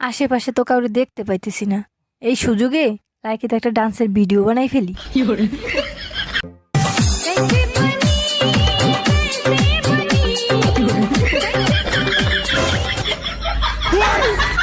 আশেপাশে তো কাউরে দেখতে পাইতেছি না। এই সুযোগে লাইকে তো একটা ডান্সের ভিডিও বানাই ফেলি।